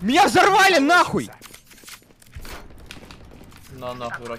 Меня взорвали нахуй! На нахуй